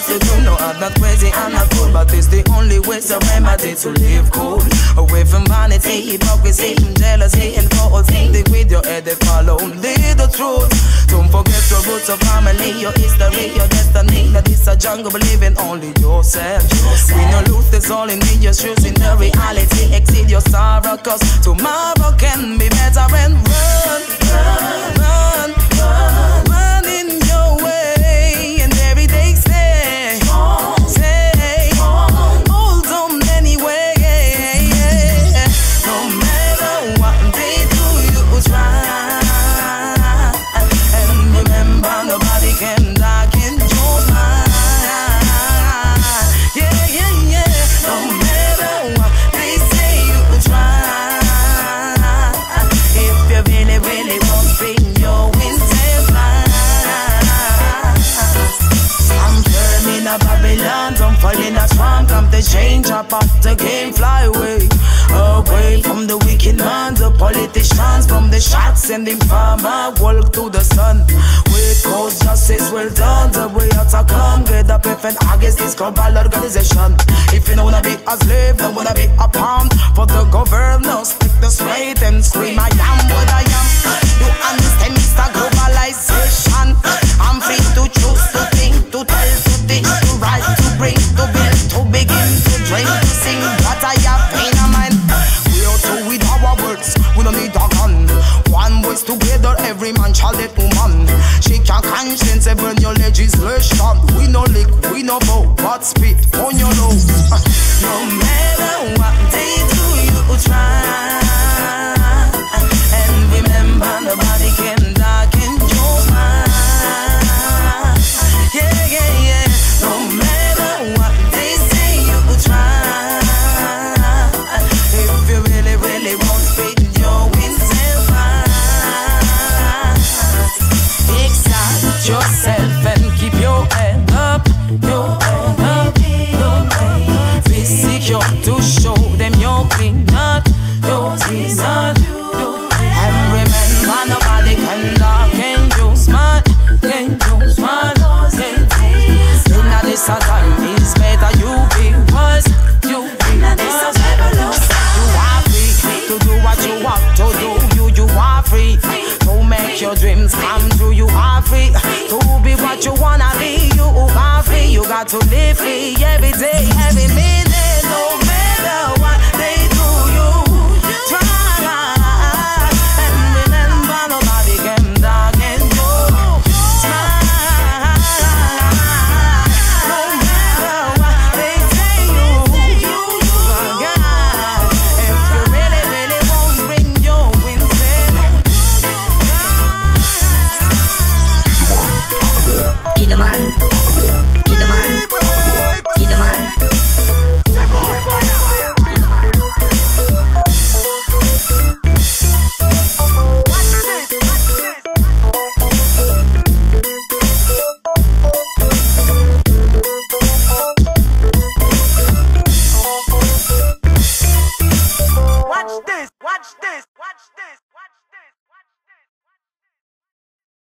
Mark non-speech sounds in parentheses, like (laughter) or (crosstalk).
easy and not crazy, I'm not cool, but it's the only way to remedy to live cool. Away from vanity, hypocrisy, jealousy, and falsity. Think with your head, they follow only the truth. Don't forget your roots of family, your history, your destiny. That is a jungle, believing only yourself. We no lose this all in me, shoes, in the reality. Exceed your sorrow, cause tomorrow can be better and change up off the game, fly away. Away from the wicked man, the politicians, from the shots sending farmer, walk to the sun. With cause justice well done, the way out to come, get the perfect against this global organization. If you don't wanna be a slave, don't wanna be a pawn for the governors, take the straight and scream, I am what I am. Let woman. Shake your conscience, burn your legislation. We no lick, we no bow, but spit on your nose. (laughs) yourself and keep your head up, your head up, your head up. Be secure to show them your peanut, your peanut. And remember, nobody can lock and you smart, can you smart, can In this time, it's better you be wise, you be wise. You are free to do what you want to do. You, you are free make your dreams come true. You are free to be what you wanna be. You are free. You got to live free every day, every minute, no